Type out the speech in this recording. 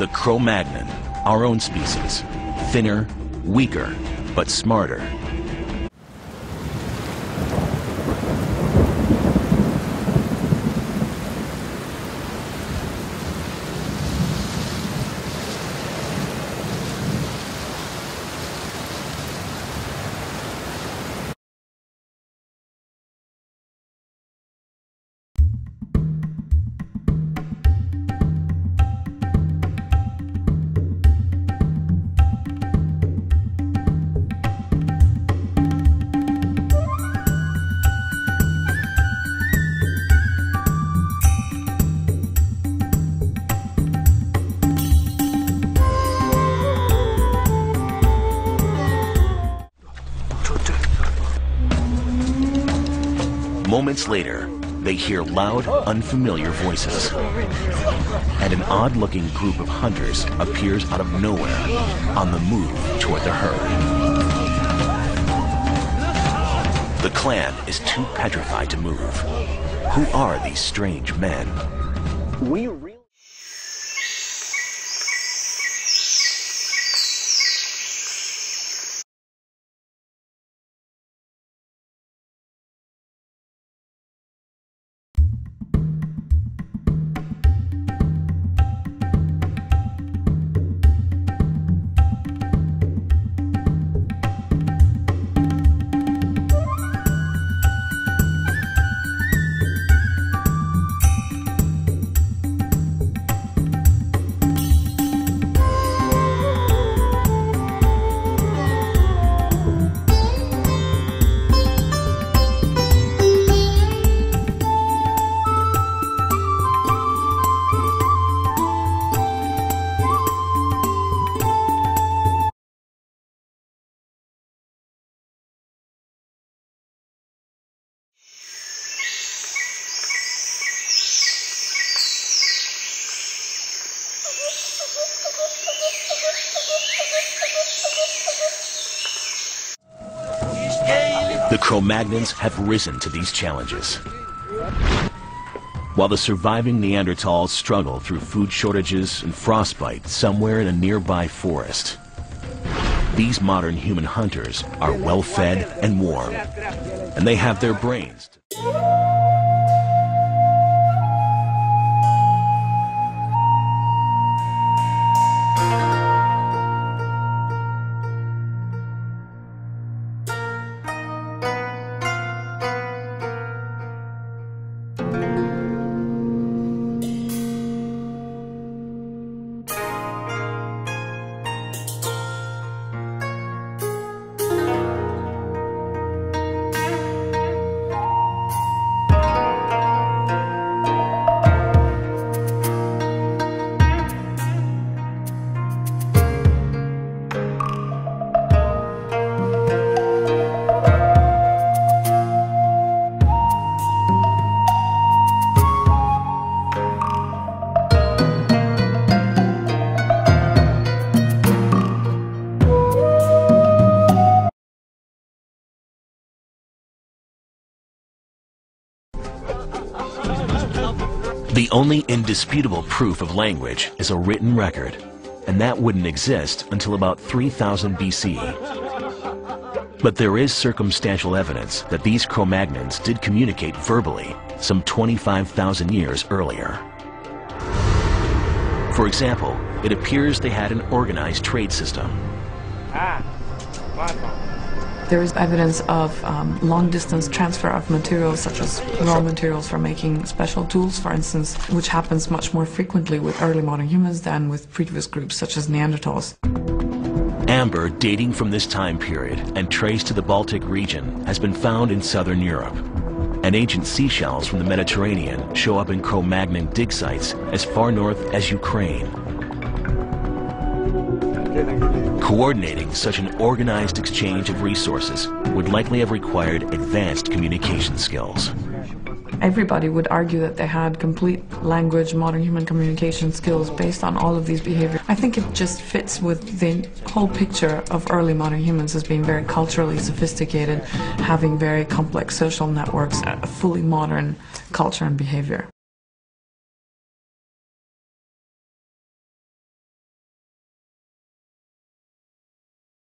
The Cro-Magnon, our own species. Thinner, weaker, but smarter. Moments later, they hear loud, unfamiliar voices. And an odd-looking group of hunters appears out of nowhere, on the move toward the herd. The clan is too petrified to move. Who are these strange men? We The Cro-Magnons have risen to these challenges. While the surviving Neanderthals struggle through food shortages and frostbite somewhere in a nearby forest, these modern human hunters are well fed and warm, and they have their brains. The only indisputable proof of language is a written record, and that wouldn't exist until about 3000 BC. But there is circumstantial evidence that these Cro-Magnons did communicate verbally some 25,000 years earlier. For example, it appears they had an organized trade system. Ah, There is evidence of um, long-distance transfer of materials, such as raw materials for making special tools, for instance, which happens much more frequently with early modern humans than with previous groups, such as Neanderthals. Amber dating from this time period and traced to the Baltic region has been found in southern Europe. And ancient seashells from the Mediterranean show up in Cro-Magnon dig sites as far north as Ukraine. Coordinating such an organized exchange of resources would likely have required advanced communication skills. Everybody would argue that they had complete language, modern human communication skills based on all of these behaviors. I think it just fits with the whole picture of early modern humans as being very culturally sophisticated, having very complex social networks, a fully modern culture and behavior.